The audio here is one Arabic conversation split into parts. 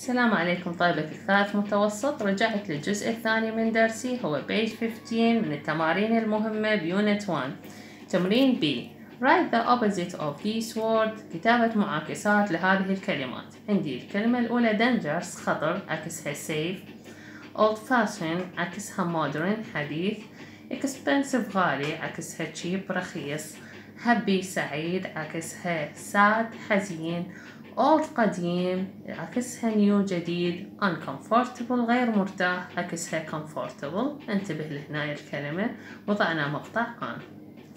السلام عليكم طلبة الثالث متوسط. رجعت للجزء الثاني من درسي هو page 15 من التمارين المهمة بيونت 1 تمرين B. Write the opposite of this word. كتابة معاكسات لهذه الكلمات. عندي الكلمة الأولى dangerous خطر عكسها safe. Old fashioned عكسها modern حديث. Expensive غالي عكسها cheap رخيص. Happy سعيد عكسها sad حزين. Old قديم عكسها new جديد uncomfortable غير مرتاح عكسها comfortable. انتبه لهنا الكلمة. وضعنا مقطع on.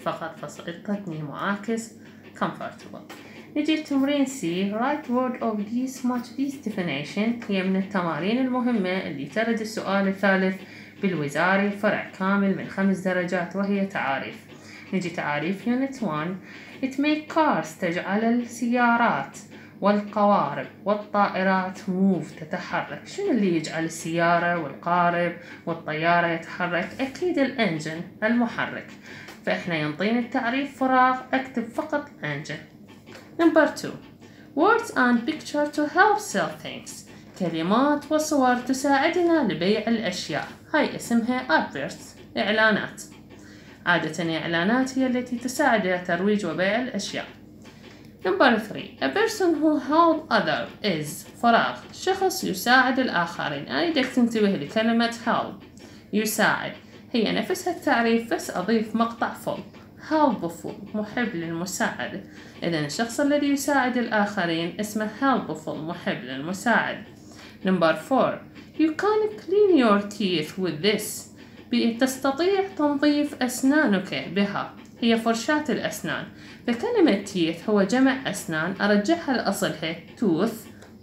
فقط فصلتني معاكس. comfortable. نجي التمرين C. Write word of this much this definition هي من التمارين المهمة اللي ترد السؤال الثالث بالوزاري. فرع كامل من خمس درجات وهي تعاريف. نجي تعاريف يونت 1 it make cars تجعل السيارات والقوارب والطائرات موف تتحرك. شنو اللي يجعل السيارة والقارب والطيارة يتحرك؟ أكيد الإنجن المحرك. فإحنا ينطيني التعريف فراغ أكتب فقط engine number two. Words and picture to help sell things. كلمات وصور تساعدنا لبيع الأشياء. هاي اسمها adverts إعلانات. عادة الإعلانات هي التي تساعد على ترويج وبيع الأشياء. Number 3 A person who help other is فراغ شخص يساعد الآخرين. أريدك تنتبه لكلمة help. يساعد. هي نفسها التعريف بس أضيف مقطع full helpful. محب للمساعدة إذا الشخص الذي يساعد الآخرين اسمه helpful محب للمساعد. Number 4 You can clean your teeth with this. تستطيع تنظيف أسنانك بها. هي فرشاة الأسنان. فكلمة teeth هو جمع أسنان. أرجعها لأصلها tooth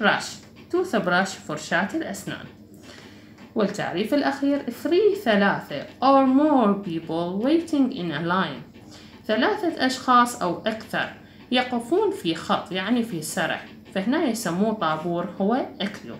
brush tooth brush فرشاة الأسنان. والتعريف الأخير. three ثلاثة. Or more people waiting in a line. ثلاثة أشخاص أو أكثر يقفون في خط يعني في سرح فهنا يسموه طابور. هو أكلو.